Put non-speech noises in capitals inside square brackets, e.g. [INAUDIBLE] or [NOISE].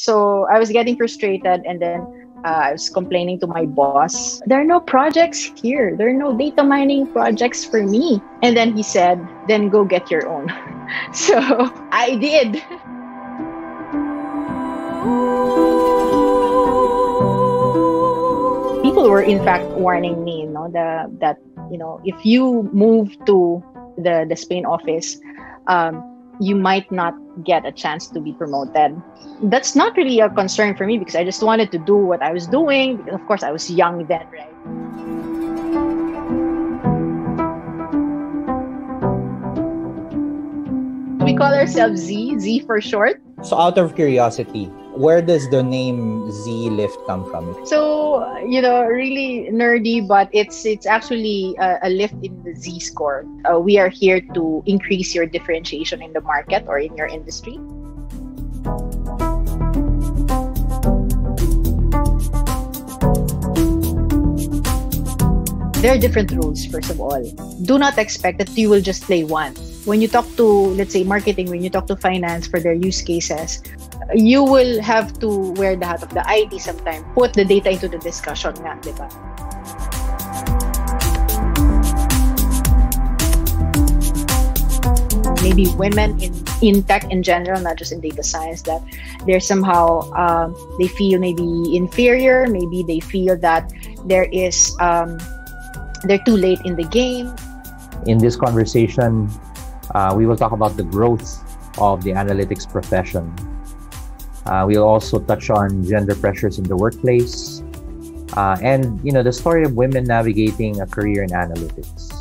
So I was getting frustrated and then uh, I was complaining to my boss, there are no projects here. There are no data mining projects for me. And then he said, then go get your own. [LAUGHS] so I did. People were in fact warning me, you know, the, that, you know, if you move to the, the Spain office, um, you might not get a chance to be promoted. That's not really a concern for me because I just wanted to do what I was doing. Because of course I was young then, right? We call ourselves Z, Z for short. So out of curiosity, where does the name Z Lift come from? So you know, really nerdy, but it's it's actually a, a lift in the Z score. Uh, we are here to increase your differentiation in the market or in your industry. There are different rules, first of all. Do not expect that you will just play one. When you talk to, let's say, marketing, when you talk to finance for their use cases, you will have to wear the hat of the IT sometime. Put the data into the discussion nga, di ba? Maybe women in, in tech in general, not just in data science, that they're somehow, um, they feel maybe inferior, maybe they feel that there is, um, they're too late in the game. In this conversation, uh, we will talk about the growth of the analytics profession uh, we'll also touch on gender pressures in the workplace uh, and you know the story of women navigating a career in analytics.